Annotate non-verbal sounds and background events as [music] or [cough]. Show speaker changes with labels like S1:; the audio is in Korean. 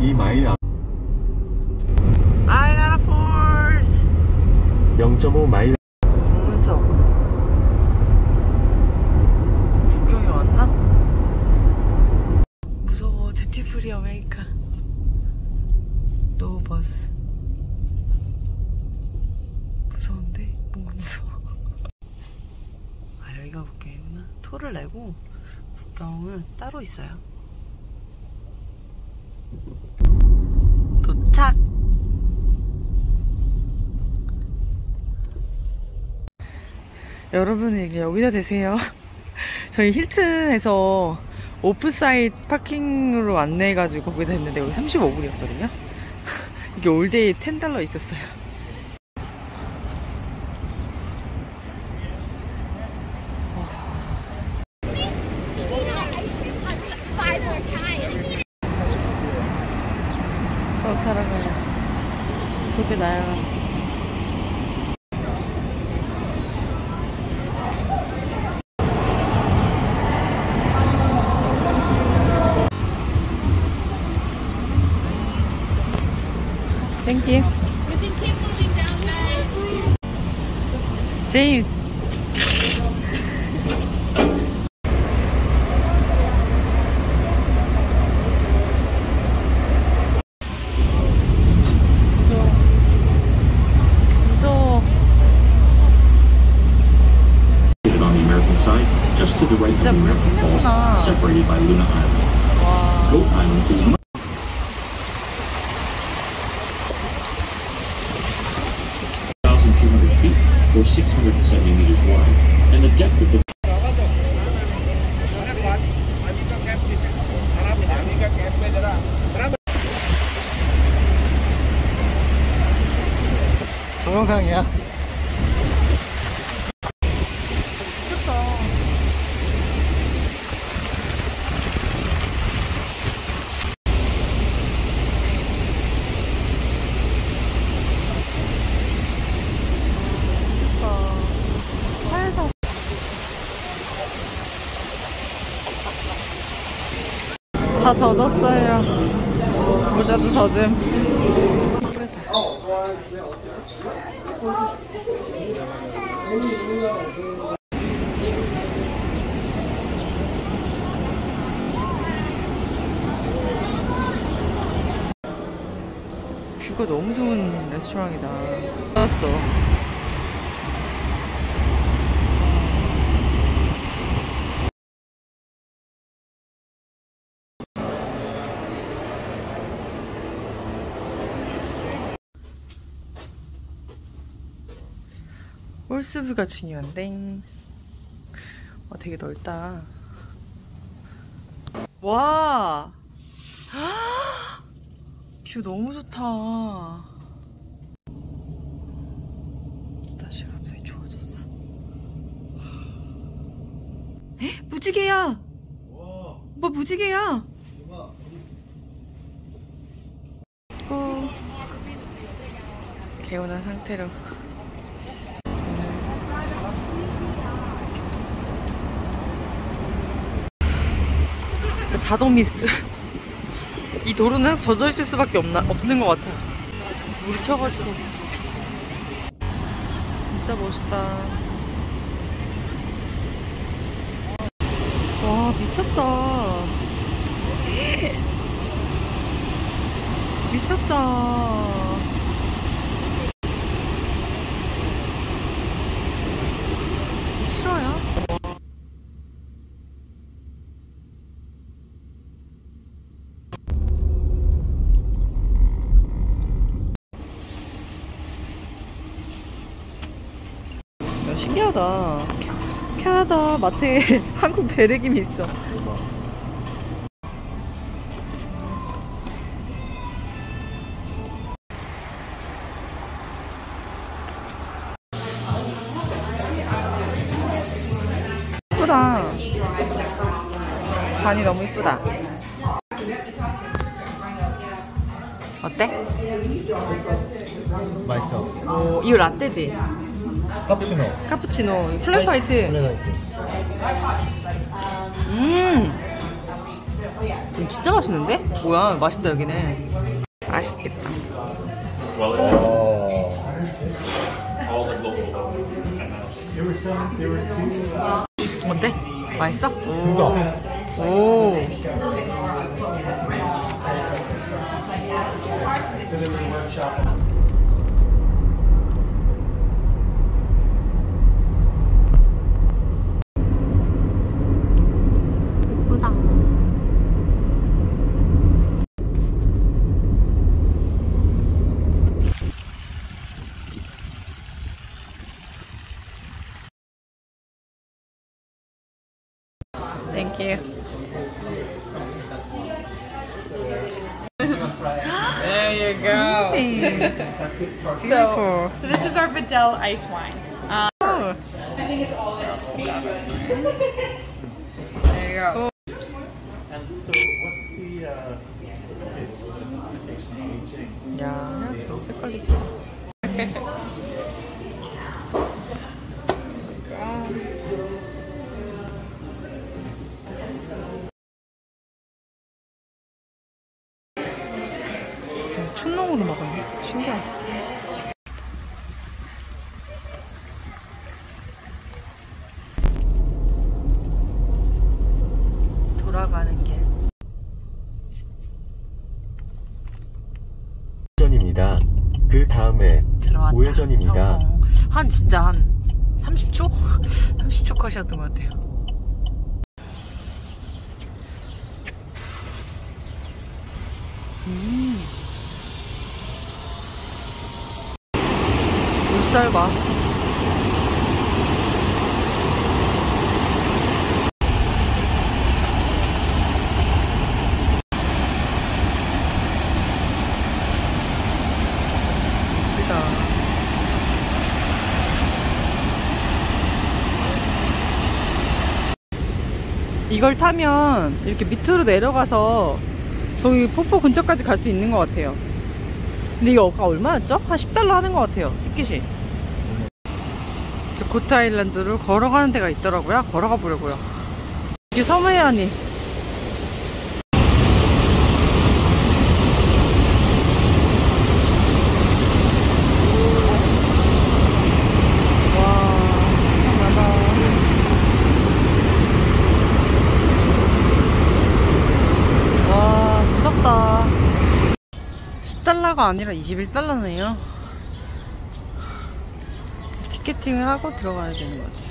S1: 이 마일 앞
S2: Niagara Falls.
S1: 0.5 마일
S2: 검문소. 국경에 왔나? 무서워. Duty Free America. No bus. 무서운데? 뭔가 무서워. [laughs] 아, 여기가 국경이구나. toll을 내고 국경은 따로 있어요. 도착! 여러분은 이게 여기다 대세요. [laughs] 저희 힐튼에서 off-site parking으로 안내해가지고 거기다 했는데 여기 35불이었거든요. [laughs] 이게 all day 10달러 있었어요. 저 타러 가요. 저게 나야. James. 무서워.
S3: Located on the American side, just to the right of
S2: 진짜
S3: the
S2: 물
S3: American Falls,
S2: 튀는구나.
S3: separated by Luna Island.
S2: 와.
S3: Goat Island is or six hundred and seventy meters wide, and the depth of the
S1: 동영상이야
S2: 다 젖었어요. 모자도 젖음. 뷰가 너무 좋은 레스토랑이다. 왔어. Falls view가 중요한데. 와, 되게 넓다. 와! [gasps] View 너무 좋다. 다시 갑자기 좋아졌어. [gasps] 에? 무지개야! 오빠 무지개야! Go. 개운한 상태로. 진짜 자동 미스트. 이 도로는 젖어 있을 수밖에 없나, 없는 것 같아요. 물이 튀어가지고. 진짜 멋있다. 와, 미쳤다. 미쳤다. 싫어요? 야, 신기하다. 캐- 캐나다 마트에 [laughs] 한국 배대김이 있어. 예쁘다. 잔이 너무 이쁘다. 어때?
S1: 맛있어.
S2: 오, 이거 라떼지?
S1: 카푸치노.
S2: 카푸치노, 플랫 화이트.
S1: 플랫
S2: 음! 이거 진짜 맛있는데? 뭐야, 맛있다, 여기는. 맛있겠다.
S1: 어.
S2: 어때? 맛있어?
S1: 이거.
S2: 오. You.
S4: There you go. So, so this is our Vidal ice wine. Um,
S2: Oh. [laughs]
S4: there you go.
S2: 춘농으로 먹었네. 신기하다. 돌아가는 길.
S1: 전입니다. 그 다음에
S2: 들어왔다.
S1: 우회전입니다.
S2: 성공. 한 진짜 한 30초? 30초 컷이었던 것 같아요. 음. 멋지다. 이걸 타면 이렇게 밑으로 내려가서 저기 폭포 근처까지 갈 수 있는 것 같아요. 근데 이거 가 얼마였죠? 한 10달러 하는 것 같아요. 티켓이. 저 고타 아일랜드로 걸어가는 데가 있더라고요. 걸어가 보려고요. 이게 섬해안이. 와, 무섭다. 10달러가 아니라 21달러네요. 티켓팅을 하고 들어가야 되는 것 같아요.